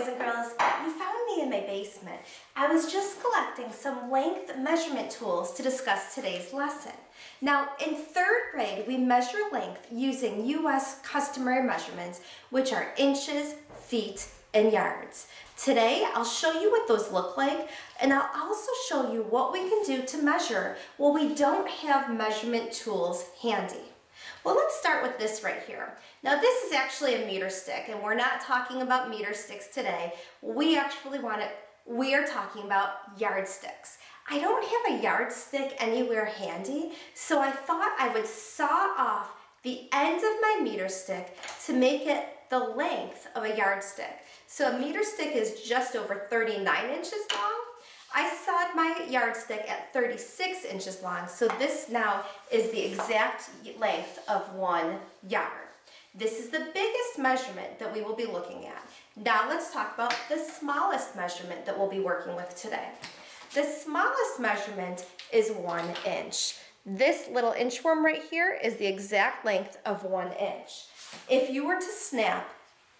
boys and girls. You found me in my basement. I was just collecting some length measurement tools to discuss today's lesson. Now, in third grade, we measure length using U.S. customary measurements, which are inches, feet, and yards. Today, I'll show you what those look like, and I'll also show you what we can do to measure when we don't have measurement tools handy. Well, let's start with this right here. Now, this is actually a meter stick, and we're not talking about meter sticks today. We actually want to, we are talking about yardsticks. I don't have a yardstick anywhere handy, so I thought I would saw off the end of my meter stick to make it the length of a yardstick. So a meter stick is just over 39 inches long. My yardstick at 36 inches long, so this now is the exact length of one yard. This is the biggest measurement that we will be looking at. Now let's talk about the smallest measurement that we'll be working with today. The smallest measurement is one inch. This little inchworm right here is the exact length of one inch. If you were to snap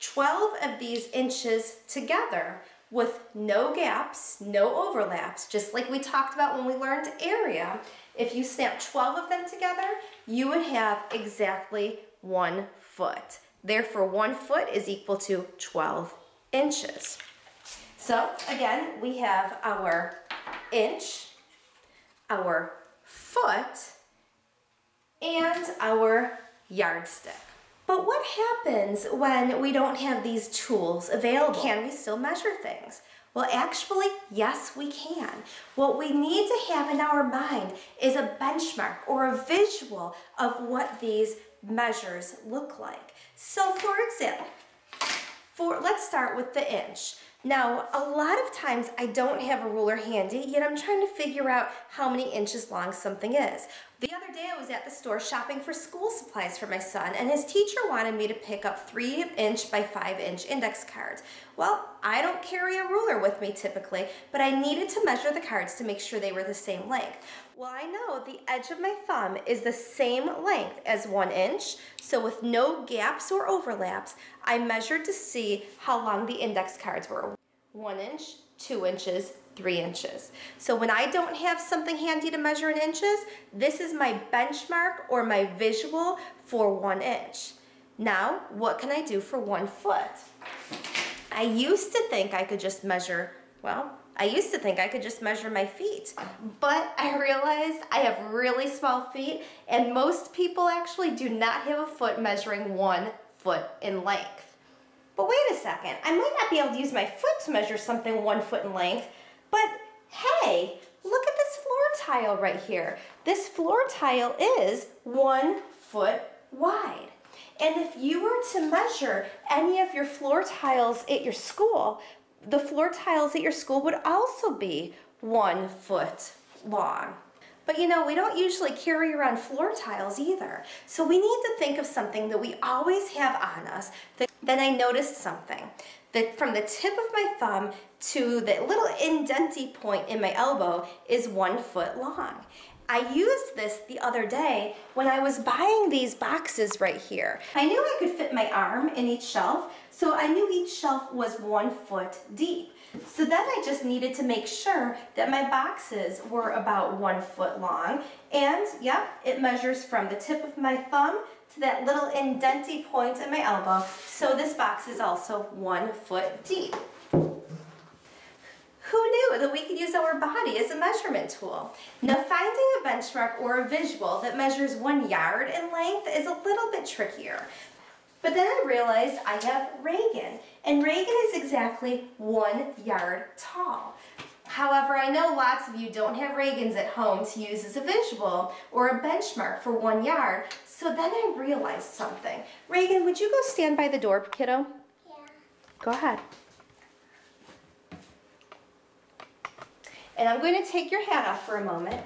12 of these inches together with no gaps, no overlaps, just like we talked about when we learned area, if you snap 12 of them together, you would have exactly one foot. Therefore, one foot is equal to 12 inches. So again, we have our inch, our foot, and our yardstick. But what happens when we don't have these tools available? Can we still measure things? Well, actually, yes, we can. What we need to have in our mind is a benchmark or a visual of what these measures look like. So for example, for, let's start with the inch. Now, a lot of times I don't have a ruler handy, yet I'm trying to figure out how many inches long something is. The other day I was at the store shopping for school supplies for my son, and his teacher wanted me to pick up 3 inch by 5 inch index cards. Well, I don't carry a ruler with me typically, but I needed to measure the cards to make sure they were the same length. Well, I know the edge of my thumb is the same length as 1 inch, so with no gaps or overlaps, I measured to see how long the index cards were. One inch, two inches, three inches. So when I don't have something handy to measure in inches, this is my benchmark or my visual for one inch. Now, what can I do for one foot? I used to think I could just measure, well, I used to think I could just measure my feet, but I realized I have really small feet and most people actually do not have a foot measuring one foot in length. But wait a second, I might not be able to use my foot to measure something one foot in length, but hey, look at this floor tile right here. This floor tile is one foot wide. And if you were to measure any of your floor tiles at your school, the floor tiles at your school would also be one foot long. But you know, we don't usually carry around floor tiles either. So we need to think of something that we always have on us. Then I noticed something. That from the tip of my thumb to the little indenty point in my elbow is one foot long. I used this the other day when I was buying these boxes right here. I knew I could fit my arm in each shelf, so I knew each shelf was one foot deep. So then I just needed to make sure that my boxes were about one foot long. And yep, it measures from the tip of my thumb to that little indenty point in my elbow. So this box is also one foot deep. Who knew that we could use our body as a measurement tool? Now finding a benchmark or a visual that measures one yard in length is a little bit trickier. But then I realized I have Reagan, and Reagan is exactly one yard tall. However, I know lots of you don't have Reagans at home to use as a visual or a benchmark for one yard, so then I realized something. Reagan, would you go stand by the door, kiddo? Yeah. Go ahead. And I'm going to take your hat off for a moment.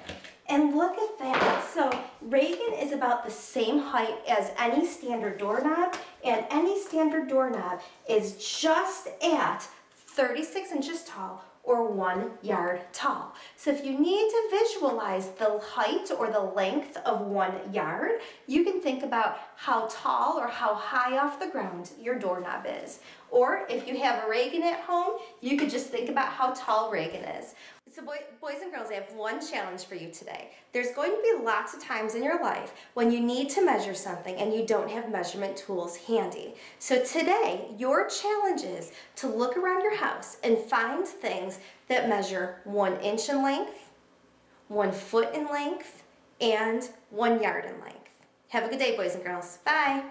And look at that. So Reagan is about the same height as any standard doorknob, and any standard doorknob is just at 36 inches tall or one yard tall. So if you need to visualize the height or the length of one yard, you can think about how tall or how high off the ground your doorknob is. Or if you have a Reagan at home, you could just think about how tall Reagan is. So boy, boys and girls, I have one challenge for you today. There's going to be lots of times in your life when you need to measure something and you don't have measurement tools handy. So today, your challenge is to look around your house and find things that measure one inch in length, one foot in length, and one yard in length. Have a good day, boys and girls. Bye.